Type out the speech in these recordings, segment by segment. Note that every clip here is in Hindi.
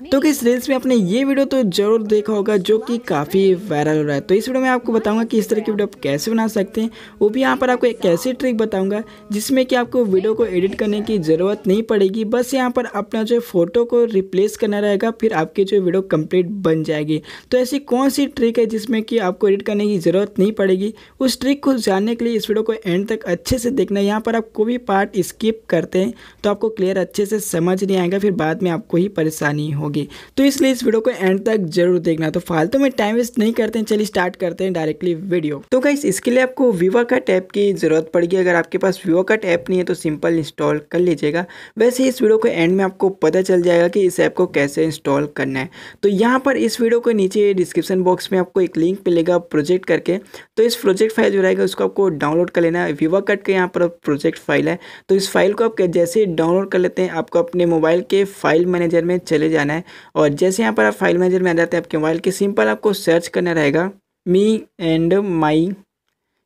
तो किस रील्स में आपने ये वीडियो तो ज़रूर देखा होगा, जो कि काफ़ी वायरल हो रहा है। तो इस वीडियो में आपको बताऊँगा कि इस तरह की वीडियो आप कैसे बना सकते हैं। वो भी यहाँ पर आपको एक ऐसी ट्रिक बताऊँगा, जिसमें कि आपको वीडियो को एडिट करने की ज़रूरत नहीं पड़ेगी। बस यहाँ पर अपना जो फ़ोटो को रिप्लेस करना रहेगा, फिर आपकी जो वीडियो कंप्लीट बन जाएगी। तो ऐसी कौन सी ट्रिक है जिसमें कि आपको एडिट करने की ज़रूरत नहीं पड़ेगी? उस ट्रिक को जानने के लिए इस वीडियो को एंड तक अच्छे से देखना। यहाँ पर आप कोई भी पार्ट स्किप करते हैं तो आपको क्लियर अच्छे से समझ नहीं आएगा, फिर बाद में आपको ही परेशानी होगी। तो इसलिए इस वीडियो को एंड तक ज़रूर देखना। तो फालतू में टाइम वेस्ट नहीं करते हैं, चलिए स्टार्ट करते हैं डायरेक्टली वीडियो तो गाइस इसके लिए आपको विवा कट ऐप की ज़रूरत पड़ेगी। अगर आपके पास विवा कट ऐप नहीं है तो सिंपल इंस्टॉल कर लीजिएगा। वैसे इस वीडियो को एंड में आपको पता चल जाएगा कि इस ऐप को कैसे इंस्टॉल करना है। तो यहाँ पर इस वीडियो को नीचे डिस्क्रिप्शन बॉक्स में आपको एक लिंक मिलेगा प्रोजेक्ट करके। तो इस प्रोजेक्ट फ़ाइल जो रहेगा, उसको आपको डाउनलोड कर लेना है। विवा कट के यहाँ पर प्रोजेक्ट फ़ाइल है। तो इस फ़ाइल को आप जैसे डाउनलोड कर लेते हैं, आपको अपने मोबाइल के फ़ाइल मैनेजर में चले जाना है। और जैसे यहाँ पर आप फ़ाइल मैनेजर में आ जाते हैं आपके मोबाइल के सिंपल आपको सर्च करना रहेगा। मी एंड माई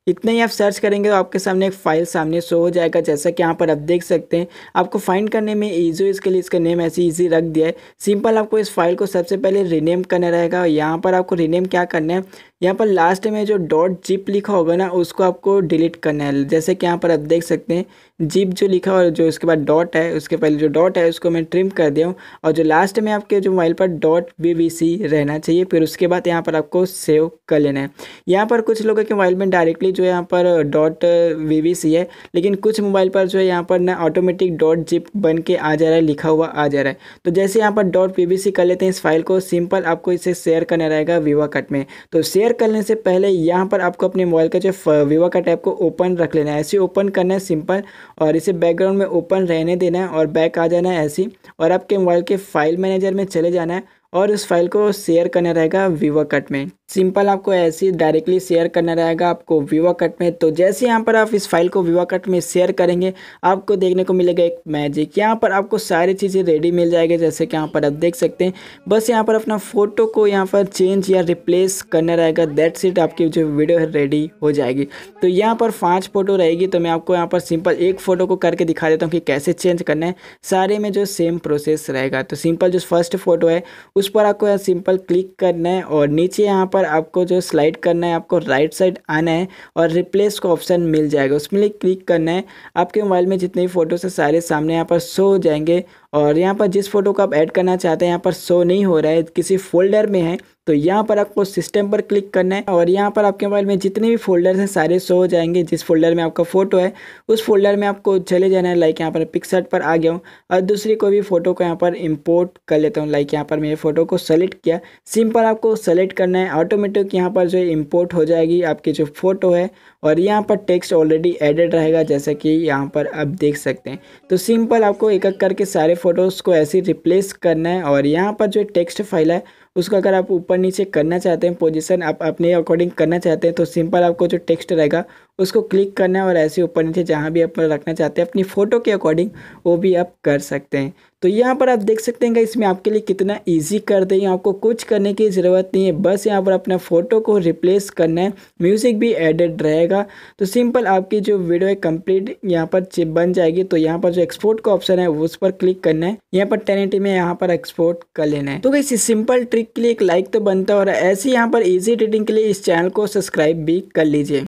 इतने ही आप सर्च करेंगे तो आपके सामने एक फ़ाइल सामने शो हो जाएगा, जैसा कि यहाँ पर आप देख सकते हैं। आपको फाइंड करने में ईजी इसके लिए इसका नेम ऐसे इजी रख दिया है। सिंपल आपको इस फ़ाइल को सबसे पहले रीनेम करना रहेगा। यहाँ पर आपको रीनेम क्या करना है? यहाँ पर लास्ट में जो डॉट जिप लिखा होगा ना, उसको आपको डिलीट करना है। जैसे कि यहाँ पर आप देख सकते हैं जिप जो लिखा और जो उसके बाद डॉट है, उसके पहले जो डॉट है, उसको मैं ट्रिम कर दिया हूँ। और जो लास्ट में आपके जो मोबाइल पर डॉट वी रहना चाहिए, फिर उसके बाद यहाँ पर आपको सेव कर लेना है। यहाँ पर कुछ लोगों के मोबाइल में डायरेक्टली जो यहाँ पर डॉट वी है, लेकिन कुछ मोबाइल पर जो है, यहाँ पर ना ऑटोमेटिक डॉट जिप बन के आ जा रहा है, लिखा हुआ आ जा रहा है। तो जैसे यहाँ पर डॉट वी कर लेते हैं इस फ़ाइल को सिंपल आपको इसे शेयर करना रहेगा विवा कट में। तो शेयर शेयर करने से पहले यहाँ पर आपको अपने मोबाइल का जो विवा का टैब को ओपन रख लेना है। ऐसे ओपन करना है सिंपल और इसे बैकग्राउंड में ओपन रहने देना है और बैक आ जाना है ऐसी। और आपके मोबाइल के फ़ाइल मैनेजर में चले जाना है और उस फ़ाइल को शेयर करना रहेगा विवा कट में। सिंपल आपको ऐसे ही डायरेक्टली शेयर करना रहेगा आपको विवा कट में। तो जैसे यहाँ पर आप इस फ़ाइल को विवा कट में शेयर करेंगे, आपको देखने को मिलेगा एक मैजिक यहाँ पर आपको सारी चीज़ें रेडी मिल जाएगी, जैसे कि यहाँ पर आप देख सकते हैं। बस यहाँ पर अपना फ़ोटो को यहाँ पर चेंज या रिप्लेस करना रहेगा। दैट सीट आपकी जो वीडियो है रेडी हो जाएगी। तो यहाँ पर पाँच फ़ोटो रहेगी तो मैं आपको यहाँ पर सिंपल एक फ़ोटो को करके दिखा देता हूँ कि कैसे चेंज करना है। सारे में जो सेम प्रोसेस रहेगा। तो सिंपल जो फ़र्स्ट फ़ोटो है, उस पर आपको सिंपल क्लिक करना है और नीचे यहाँ पर आपको जो स्लाइड करना है, आपको राइट साइड आना है और रिप्लेस का ऑप्शन मिल जाएगा, उसमें क्लिक करना है, आपके मोबाइल में जितने भी फ़ोटोज़ है सारे सामने यहाँ पर शो हो जाएँगे और यहाँ पर जिस फ़ोटो को आप ऐड करना चाहते हैं यहाँ पर शो नहीं हो रहा है किसी फोल्डर में है तो यहाँ पर आपको सिस्टम पर क्लिक करना है और यहाँ पर आपके मोबाइल में जितने भी फोल्डर हैं सारे शो हो जाएँगे जिस फोल्डर में आपका फ़ोटो है उस फोल्डर में आपको चले जाना है लाइक यहाँ पर पिक्सट पर आ गया हूँ और दूसरी कोई भी फ़ोटो को यहाँ पर इम्पोर्ट कर लेता हूँ लाइक यहाँ पर मेरे फ़ोटो को सेलेक्ट किया सिंपल आपको सेलेक्ट करना है ऑटोमेटिक यहाँ पर जो इम्पोर्ट हो जाएगी आपकी जो फ़ोटो है और यहाँ पर टेक्स्ट ऑलरेडी एडेड रहेगा जैसा कि यहाँ पर आप देख सकते हैं तो सिंपल आपको एक एक करके सारे फ़ोटोज़ को ऐसे रिप्लेस करना है और यहाँ पर जो टेक्स्ट फ़ाइल है उसको अगर आप ऊपर नीचे करना चाहते हैं पोजीशन आप अपने अकॉर्डिंग करना चाहते हैं तो सिंपल आपको जो टेक्स्ट रहेगा, उसको क्लिक करना है और ऐसे ऊपर नीचे जहाँ भी आप रखना चाहते हैं, अपनी फ़ोटो के अकॉर्डिंग वो भी आप कर सकते हैं। तो यहाँ पर आप देख सकते हैं इसमें आपके लिए कितना ईजी कर दें। आपको कुछ करने की ज़रूरत नहीं है, बस यहाँ पर अपना फ़ोटो को रिप्लेस करना है म्यूज़िक भी एडेड रहेगा। तो सिंपल आपकी जो वीडियो है कंप्लीट यहाँ पर बन जाएगी। तो यहाँ पर जो एक्सपोर्ट का ऑप्शन है, उस पर क्लिक करना है। यहाँ पर टेन में यहाँ पर एक्सपोर्ट कर लेना है। तो वैसे सिंपल ट्रिक के लिए एक लाइक तो बनता और ऐसे यहाँ पर ईजी ट्रेडिंग के लिए इस चैनल को सब्सक्राइब भी कर लीजिए।